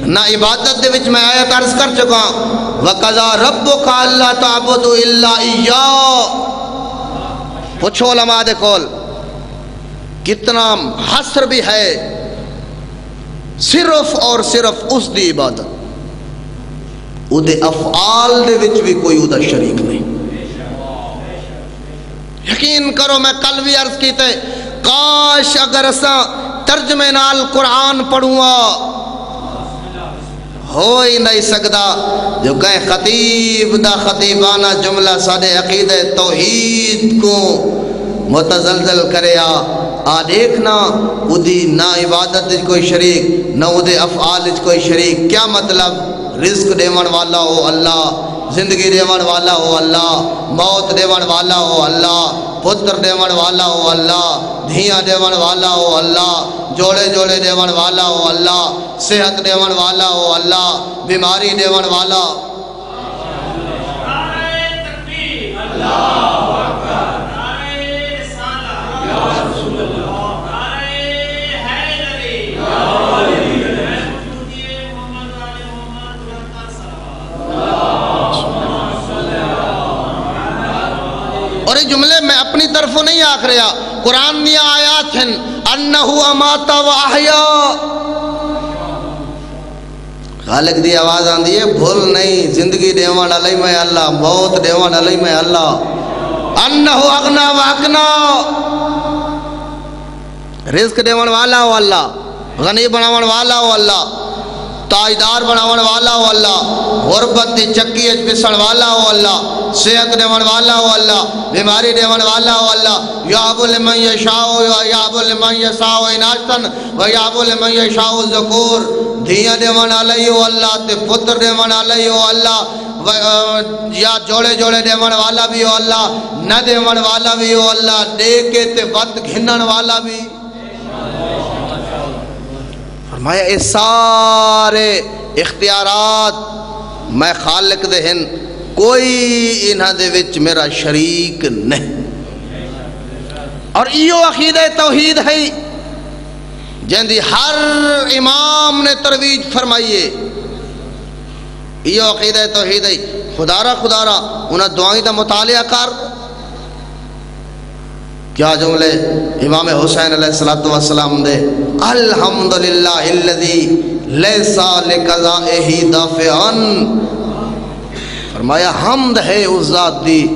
نہ عبادت دے وچ میں آیت عرض کر چکا وَقَضَا رَبُّكَ اللَّا تَعْبُدُ إِلَّا إِيَّا پوچھو علماء دے کول، کتنا حسر بھی ہے، صرف اور صرف اس دی عبادت۔ او دے افعال دے وچ بھی کوئی او دا شریک نہیں۔ یقین کرو میں کل بھی عرض کیتے، کاش اگر اسا ترجمے نال قرآن پڑھوں ہو ہی نہیں سکتا جو کہیں خطیب دا خطیبانہ جملہ سادے عقید توحید کو متزلزل کرے آ۔ آ دیکھنا ادھی نہ عبادت کوئی شریک، نہ ادھے افعال کوئی شریک۔ کیا مطلب؟ رزق دیون والا ہو اللہ، زندگی دیون والا ہو اللہ، موت دیون والا ہو اللہ۔ پتر دیون والا ہو اللہ، دھیاں دیون والا ہو اللہ، جوڑے جوڑے دیون والا ہو اللہ، صحت دیون والا ہو اللہ، بیماری دیون والا۔ اللہ۔ اور یہ جملے میں اپنی طرف نہیں آکھ رہا۔ قرآن نیا آیات ہیں۔ انہو اماتا و احیا۔ خالق دی آواز آن دیئے بھول نہیں۔ زندگی دیوان علی میں اللہ۔ موت دیوان علی میں اللہ۔ انہو اغنا و اغنا۔ رزق دیوان والا ہو اللہ۔ غنی بناوان والا ہو اللہ۔ تاجدار بناون والا ہو اللہ، غربت دی چکی اچ پسن والا ہو اللہ، صحت دیون والا ہو اللہ، بیماری دیون والا ہو اللہ یعب لمن یشاء یعب لمن یشاء اناشتن و یعب لمن یشاء ذکور دھیاں دیون علیہ ہو اللہ، تے پتر دیون علیہ ہو اللہ یا جوڑے جوڑے دیون والا بھی ہو اللہ، نہ دیون والا بھی ہو اللہ دے کے تے ود گھنن والا بھی۔ فرمایا، اے سارے اختیارات میں خالق دے ہن، کوئی انہاں دے وچ میرا شریک نہیں۔ اور ایو عقیدہ توحید ہے جندی ہر امام نے ترویج فرمائیے ایو عقیدہ توحید ہے خدارا خدارا انہاں دعائیں دا مطالعہ کر۔ کیا جملے امام حسین علیہ السلام دے؟ الحمدللہ اللذی لیسا لقضائہی دافعان فرمایا، حمد ہے اس ذات دی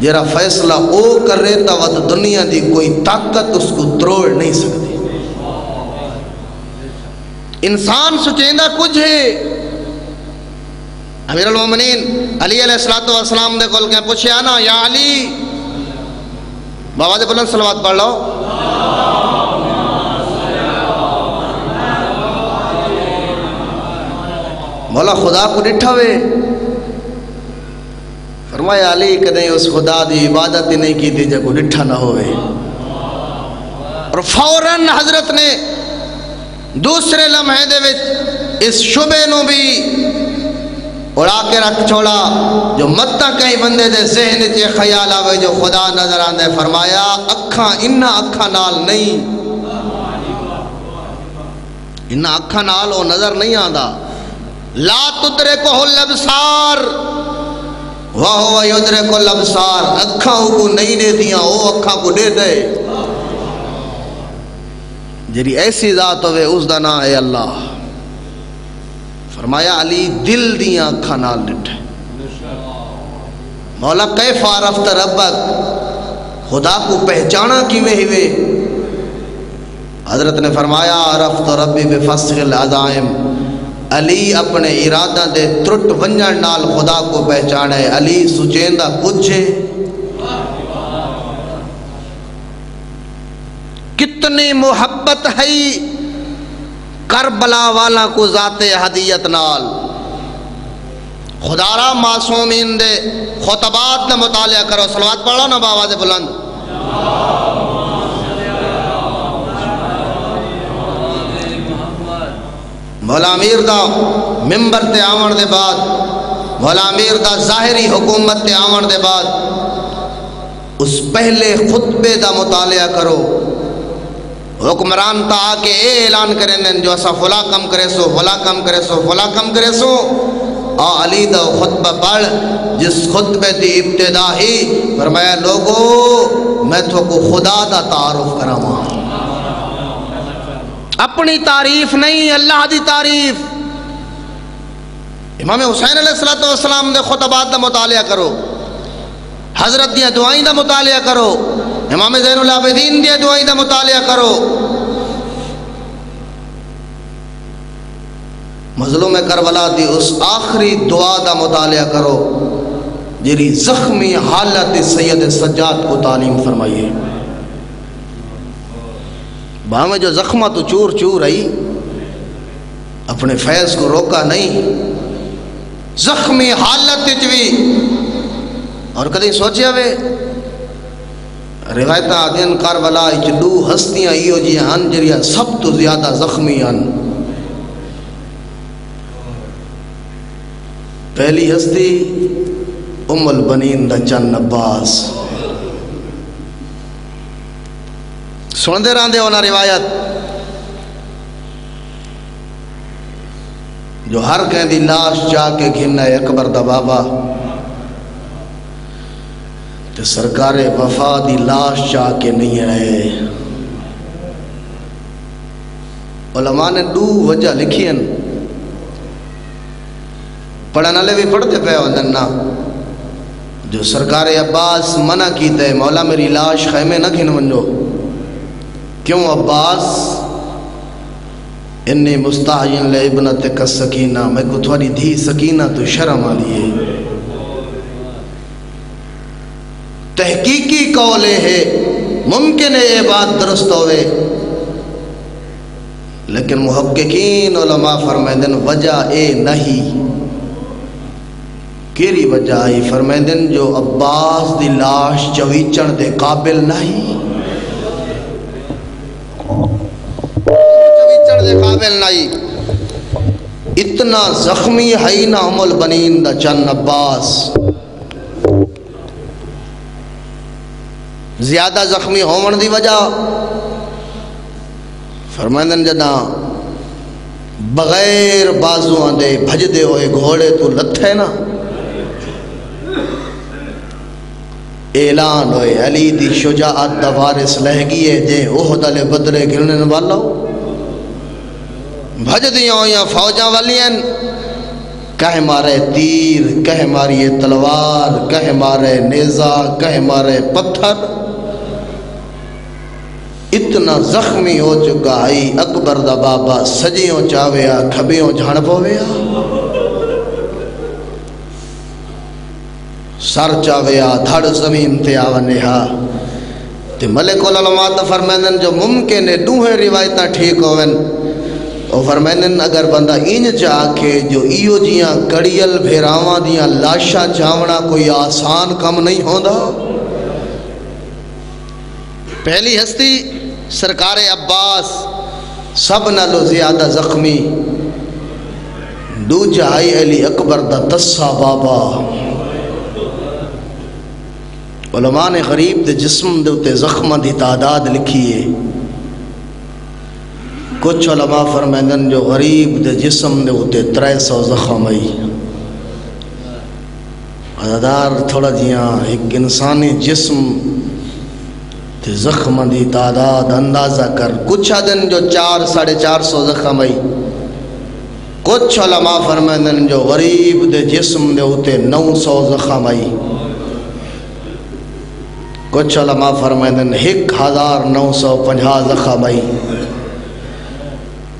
جرا فیصلہ او کر رہے تا ود دنیا دی کوئی طاقت اس کو تروڑ نہیں سکتی۔ انسان سچیندہ کچھ ہے؟ امیر المومنین، علی علیہ السلام دے کول کہیں پوچھے آنا یا علی؟ بابا دے بلند سلوات پڑھ لو۔ مولا خدا کو ڈٹھا ہوئے فرمایا علی کدیں اس خدا دی عبادت ہی نہیں کی تھی جب کو ڈٹھا نہ ہوئے۔ اور فوراً حضرت نے دوسرے لمحے دے وچ اس شبے نو بھی اڑا کے رکھ چھوڑا، جو متا کئی بندے دے ذہن چے خیال آوے، جو خدا نظر آندے، فرمایا، اکھاں انہا اکھاں نال نہیں۔ انہا اکھاں نال وہ نظر نہیں آندا۔ لا تدرے کو الابصار۔ واہ یدرے کو الابصار۔ اکھاں کو نہیں دے دیاں، او اکھاں کو دے دے۔ جری ایسی ذات ہوئے اس دا نام ہے اللہ۔ فرمایا علی دل دیاں اکھاں نال ڈٹھے۔ مولا کیف عرفت ربک؟ خدا کو پہچانا کی میں ہوئے؟ حضرت نے فرمایا، عرفت ربی بفسخ العظائم۔ علی اپنے ارادہ دے ترٹ ونجن نال خدا کو پہچانے۔ علی سچیندہ کچھ ہے۔ کتنی محبت ہے۔ کربلا والا کو ذات حدیت نال۔ خدارا معصومین دے خطبات نہ مطالعہ کرو سلوات پڑھو نا بابا بلند۔ مولا امیر دا ممبر تے آون دے بعد، مولا امیر دا ظاہری حکومت تے آون دے بعد، اس پہلے خطبے دا مطالعہ کرو۔ حکمران تا آکے اے اعلان کریں دیں جو اسا فلا کم کرے سو فلا کم کرے سو فلا کم کرے سو۔ آ علی دا خطبہ پڑھ، جس خطبے دی ابتدا ہی فرمایا، لوگو، میں تو کو خدا دا تعارف کراما اپنی تعریف نہیں، اللہ دی تعریف۔ امام حسین علیہ السلام دے خطبات دا مطالعہ کرو۔ حضرت دیا دعائیں دا مطالعہ کرو۔ امام زین العابدین دیا دعائیں دا مطالعہ کرو۔ مظلوم کربلا دی اس آخری دعا دا مطالعہ کرو جری زخمی حالت سید سجاد کو تعلیم فرمائیے باہمیں جو زخمہ تو چور چور رہی، اپنے فیض کو روکا نہیں، زخمی حالت بھی۔ اور کدی سوچیا وے روایتہ دین کربلا دو ہستیاں ایو جی ہن جڑیاں سب تو زیادہ زخمی ہن۔ پہلی ہستی ام البنین دا چن عباس۔ سن دے سندے راندے ہونا روایت۔ جو ہر کہیں دی لاش جا کے گھننا ہے، اکبر دا بابا۔ تے سرکار وفا دی لاش جا کے نہیں رہے علماء نے دو وجہ لکھی ہیں۔ پڑھنے والے بھی پڑھتے پہ ہو نا جو سرکار عباس منع کیتے مولا میری لاش خیمے نہ گھن منجو کیوں عباس؟ انی مستحین لے ابنت کا سکینہ میں کو تھوڑی دھی سکینہ تو شرم آلیے تحقیقی قولے ہے ممکن ہے یہ بات درست ہوئے۔ لیکن محققین، علماء فرمائدن وجہ اے نہیں۔ کیری وجہ آئی فرمائدن جو عباس دی لاش چویچن دے قابل نہیں۔ چویچن دے قابل نائی اتنا زخمی ہے نہ عمل بنین دا چن عباس۔ زیادہ زخمی ہون دی وجہ۔ فرمائندن جدا بغیر بازوان دے بھج دے ہوئے گھوڑے تو لتھے نا۔ اعلان ہوئے علی دی شجاعت دا وارث لہگیے جے اوہ دلے بدرے گرنے والا بھج دیاں ہویاں فوجاں والین کہہ مارے تیر، کہہ ماری تلوار، کہہ مارے نیزہ، کہہ مارے پتھر۔ اتنا زخمی ہو چکا ہے۔ اکبر دا بابا، سجیوں چاویا، کھبیوں جھڑ پویا۔ سر چاویا، دھڑ زمین تے آونے ہا تے ملک العلماء تا فرمیندن جو ممکن ہے، دوہے روایتہ ٹھیک ہوئن او فرمیندن اگر بندہ این چاہ کے جو ایو جیاں کڑیل بھیراواں دیاں لاشا چاونا کوئی آسان کم نہیں ہوندا۔ پہلی ہستی سرکار عباس سب نالو زیادہ زخمی۔ دو جہائی علی اکبر دا تسا بابا۔ علماء نے غریب دے جسم دے اتے زخم دی تعداد لکھیے کچھ علماء فرمیندن جو غریب دے جسم دے اتے ترے سو زخم آئی۔ عددار تھوڑا جیاں ایک انسانی جسم تے زخم دی تعداد اندازہ کر۔ کچھ دن جو چار، ساڑھے چار سو زخم آئی کچھ علماء فرمیندن جو غریب دے جسم دے اتے نو سو زخم آئی کچھ علماء فرمیندن ایک ہزار نو سو پنجھا زخم آئی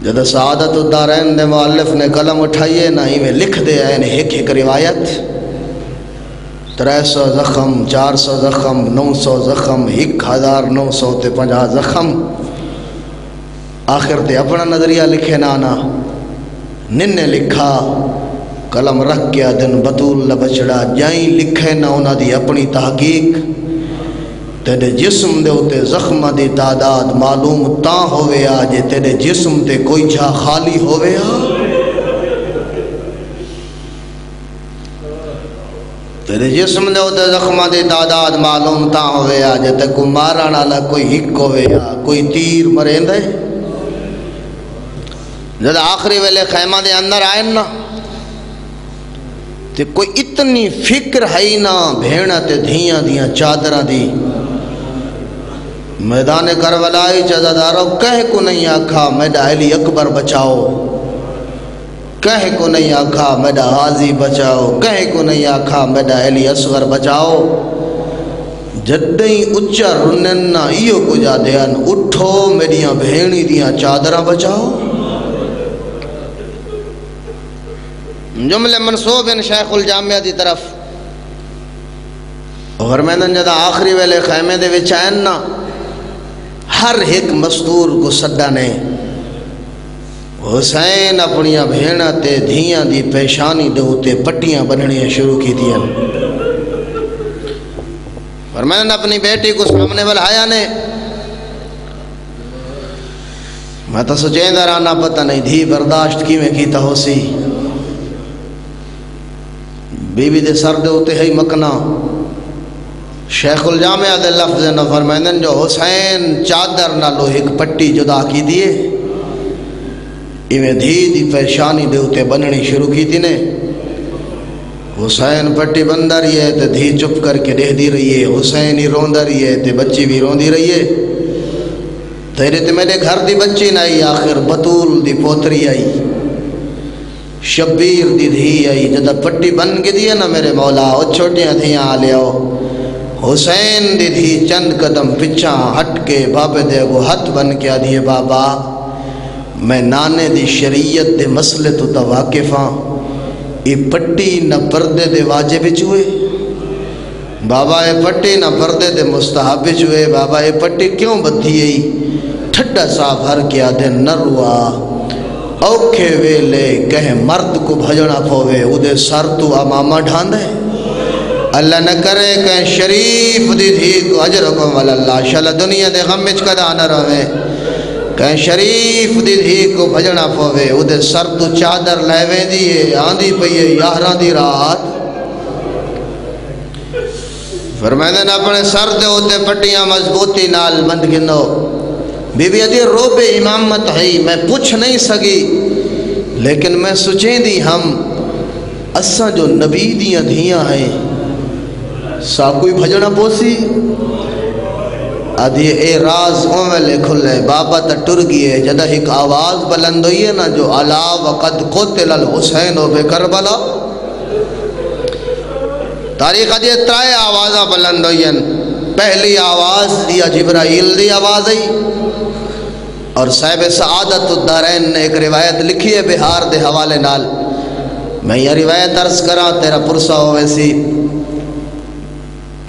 جد سعادت الدارین دے معلف نے قلم اٹھائیے، نہ ہی میں لکھ دے آئے نے ایک ایک روایت۔ ترہ سو زخم، چار سو زخم، نو سو زخم، ایک ہزار نو سو تے پنجھا زخم۔ آخر تے اپنا نظریہ لکھے نانا۔ نن نے لکھا، قلم رکھ گیا دن بطول لبچڑا جائیں لکھے نہ انہا دی اپنی تحقیق۔ تیرے جسم دے ہوتے زخم دی تعداد معلوم تاں ہوئے آجے تیرے جسم تے کوئی جھا خالی ہوئے آ۔ تیرے جسم دے ہوتے زخم دی تعداد معلوم تاں ہوئے آجے تے کوئی مارانا لا کوئی ہک ہوئے آ، کوئی تیر مرین دے جد آخری ویلے خیمہ دے اندر آئین نا، تے کوئی اتنی فکر ہے نا بھیڑا تے دھیاں دیاں چادرہ دی۔ میدان کربلائی جزادارو کہہ کو نہیں آکھا، میڈا علی اکبر بچاؤ۔ کہہ کو نہیں آکھا میڈا غازی بچاؤ کہہ کو نہیں آکھا میڈا علی اصغر بچاؤ۔ جدیں اچھا رنن ایو کو جا دیان اٹھو میڈیاں بھینی دیاں چادرہ بچاؤ۔ جملے منصوب ان شیخ الجامعہ دی طرف۔ اور میں نے جدا آخری ویلے خیمے دے وچائن نا، ہر ایک مستور کو سڈا نے حسین اپنیاں بھیڑا تے دھیاں دی پیشانی دے ہوتے پٹیاں بننیاں شروع کی دیا اور میں نے اپنی بیٹی کو سامنے بلایا نے۔ میں تو سوچیں درانا پتہ نہیں دھی برداشت کی میں کیتا ہو سی۔ بی بی دے سر دے ہوتے ہی مکنا۔ شیخ الجامعہ دے لفظ نہ فرمائندن جو حسین چادر نہ لو ایک پٹی جدا کی دیے ایویں دھی دی پریشانی دے ہوتے بننی شروع کی تھی نے۔ حسین پٹی بندہ رہی ہے تے دھی چپ کر کے دہ دی رہی ہے۔ حسین ہی روندہ رہی ہے تے بچی بھی روندی رہی ہے۔ تیرے تے میرے گھر دی بچی نہ آئی، آخر بطول دی پوتری آئی۔ شبیر دی دھی آئی۔ جدہ پٹی بن کے دیئے نا میرے مولا، او چھوٹیاں دھیاں آ لیاؤ حسین دی دھی چند قدم پچھاں ہٹ کے بابے دے گو ہاتھ بن کے آدھیے بابا۔ میں نانے دی شریعت دے مسئلے تو تا واقف ہاں۔ ای پٹی نہ پردے دے واجب چوئے بابا، اے پٹی نہ پردے دے مستحب چوئے بابا، اے پٹی کیوں بدھی ای ٹھڈا سا بھر کے آدھے نروا اوکھے ویلے کہیں مرد کو بھجنا پھوے او دے سر تو امامہ ڈھاندے اللہ نہ کرے کہ شریف دی دھی کو عجر حکم اللہ شاء اللہ دنیا دے غم وچ کدا نہ رہے۔ کہیں شریف دی دھی کو بھجنا پوے، او دے سر تو چادر لے ویندی ہے، آندھی پئی ہے یاراں دی رات۔ فرمائے نے اپنے سر دے ہوتے پٹیاں مضبوطی نال بند گنو۔ بی بی ادھی روب امامت ہے، میں پوچھ نہیں سکی، لیکن میں سچیں دی ہم، اساں جو نبی دیاں دھیاں ہیں، سا کوئی بھجنا پوسی؟ ادھی اے راز اوملے کھلے، بابا تا ٹر گئے، جدہ ایک آواز بلند ہوئی ہے نا، جو علا وقد قتل الحسین بے کربلا۔ تاریخ دی ترائے آوازہ بلند ہوئی ہیں۔ پہلی آواز دیا جبرائیل دی آواز ہی اور صاحب سعادت الدارین نے ایک روایت لکھی ہے بہار دے حوالے نال۔ میں یہ روایت عرض کرا تیرا پرسہ ہو ویسی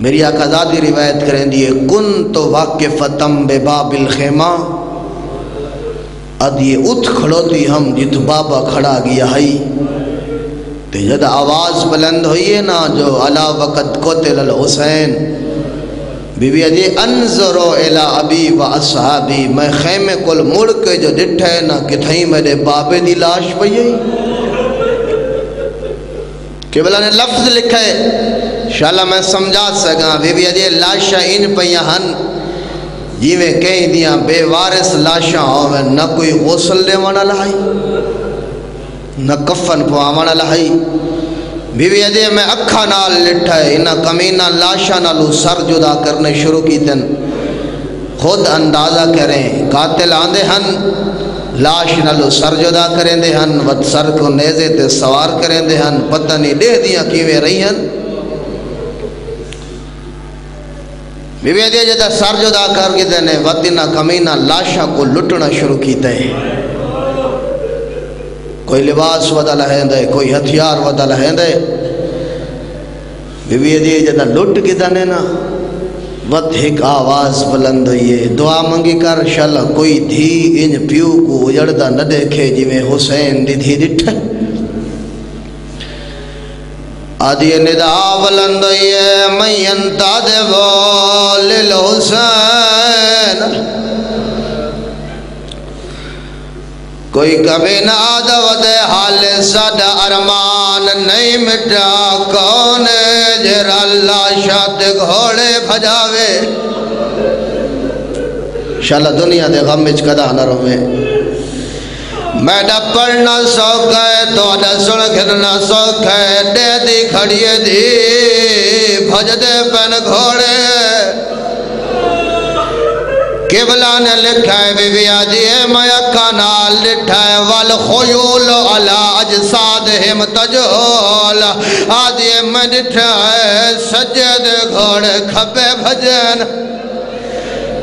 میری آقا ذاتی روایت کریں دیئے کن تو واقفتم بے باب الخیمہ. اد یہ ات کھڑوتی ہم جت بابا کھڑا گیا ہی تے جد آواز بلند ہوئی ہے نا، جو علا وقت قتل الحسین. بی بی ادھی انظرو الى ابی و اصحابی، میں خیمے کل مڑ کے جو ڈٹھے نا، کتھائی میرے بابے دی لاش پئی قبلہ نے لفظ لکھا ہے شاءاللہ میں سمجھا سکا بی بی ادھی لاشا ان پہیاں ہن۔ جی میں کہیں دیاں بے وارث لاشاں ہوئے نہ کوئی غسل لے وانا لہائی، نہ کفن پواوانا لہائی۔ بی بی ادھی میں اکھا نال لٹھا ہے انہ کمینہ لاشا نالو سر جدا کرنے شروع کی تن خود اندازہ کریں، قاتل آندے ہن، لاش نالو سر جدا کریں دے ہن ود سر کو نیزے تے سوار کریں دے ہن۔ پتہ نہیں دے دیاں کیویں رہی ہن۔ بی بی ادھی جدہ سر جدا کر کے دینے ود انہ کمینہ لاشا کو لٹنا شروع کی تے کوئی لباس ودا لہن دے، کوئی ہتھیار ودا لہن دے۔ بی بی ادھی جدہ لٹ کی دنے نا، وقت ایک آواز بلند ہوئی ہے۔ دعا منگی کر شل کوئی دھی، ان پیو کو اجڑدا نہ دیکھے جی میں حسین دی دھی ڈٹھے آدھی ندا بلند ہوئی ہے میں انتا بول الحسین کوئی کبھی نہ آدھو حال ساڈا ارمان نہیں مٹا کون جر اللہ شاد گھوڑے بھجاوے شاءاللہ دنیا دے غم وچ کدا نہ روے میں ڈپڑنا سوکھ ہے تو سن گھرنا سوکھ ہے دے دی کھڑیے دی بھج دے پن گھوڑے قبلہ نے لکھا ہے بی بی آجی ہے میں اکا نال لٹھا ہے والخیول علا اجسادہم تجول آجی ہے میں لٹھا ہے سجد گھوڑے کھبے بھجن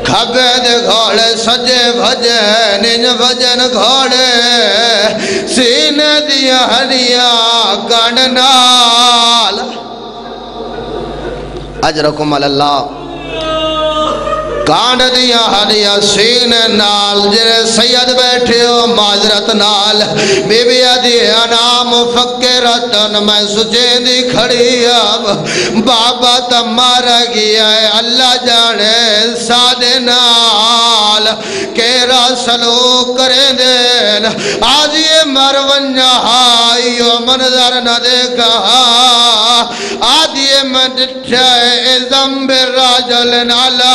کھبے دے گھوڑے سجے بھجن ان بھجن گھوڑے سینے دیا ہڑیاں کانڈ نال اجرکم اللہ کانڈ دیا ہریا سین نال جرے سید بیٹھے ہو معذرت نال بی بی ادھی انام فکرتن میں سجے دی کھڑی اب بابا تمہار گیا ہے اللہ جانے سادے نال کیرا سلوک کرے دین آج یہ مرونجا ہائیو منظر نہ دیکھا آج یہ میں ڈٹھائے زمب راجل نالا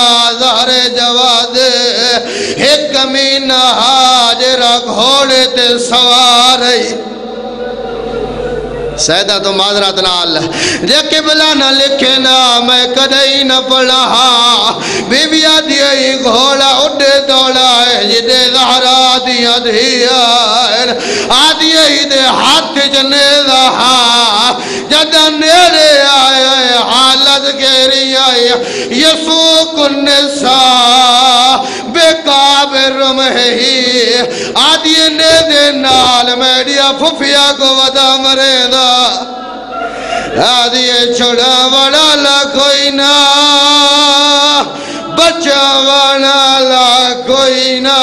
ظہر جواد ایک کمینہ حاجرہ گھوڑے تے سوارئی سیدہ تو معذرات نال، جے قبلہ نہ لکھے نا، میں کدئی نہ پڑھا۔ بی بی آدھی گھوڑا اڈے دوڑا ہے جدے زہرا دیا دیا آدھی ای دے ہاتھ جنے دہا جدہ نیرے آئے، حالت گیری آئے یسوک النساء بے کابر رمہی آدھی نے دے نال میڈیا پھفیا کو ودا مرے دا آدھی چھوڑا وڑا لا بچوانا لا کوئی نہ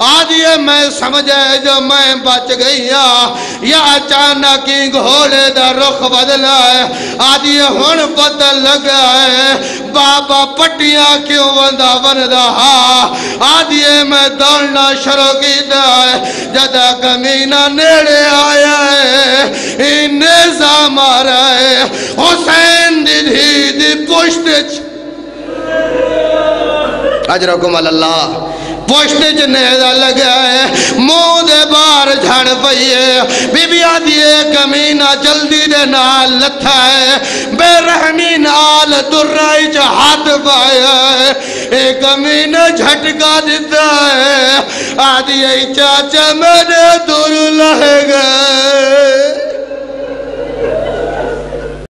آج یہ میں سمجھے جو میں بچ گیا۔ یا اچانک ہی گھوڑے دا رخ بدل ہے۔ آج یہ ہون پتہ لگ ہے۔ بابا پٹیاں کیوں وندا وندا ہا۔ آج یہ میں دولنا شروع کیتا ہے۔ جدا کمینہ نیڑے آیا ہے۔ انہیں زامارا ہے۔ حسین دی دی پشت چھے اجرکم اللہ۔ پوشتے چ نیزہ لگا ہے موں بار جھڑ پئیے بی بی آدھیے ہے کمینہ جلدی دے نال لتھا ہے۔ بے رحمی نال در رائی ہاتھ پائے ہے۔ اے کمینہ جھٹکا دیتا ہے۔ آدھیے ہے میں میرے دور لہ گئے۔